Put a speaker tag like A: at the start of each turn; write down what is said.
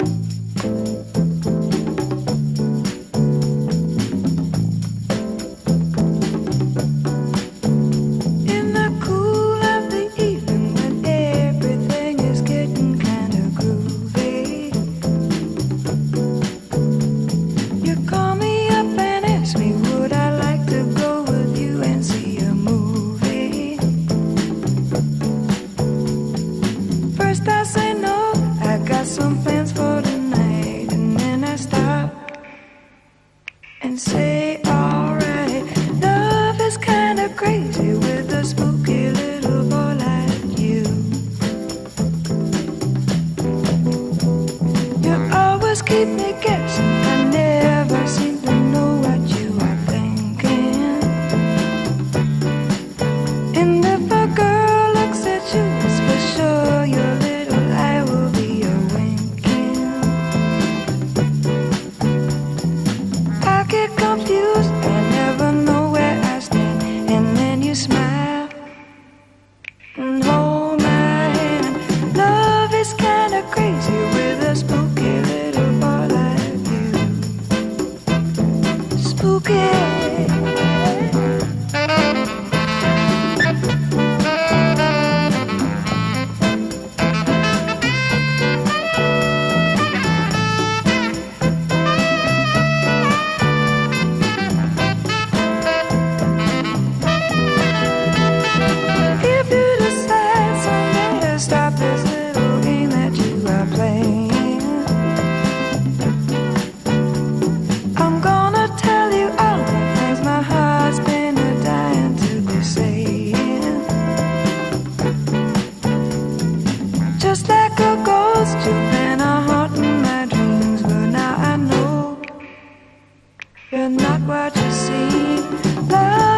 A: In keep me guessing, Okay. You're not what you seem.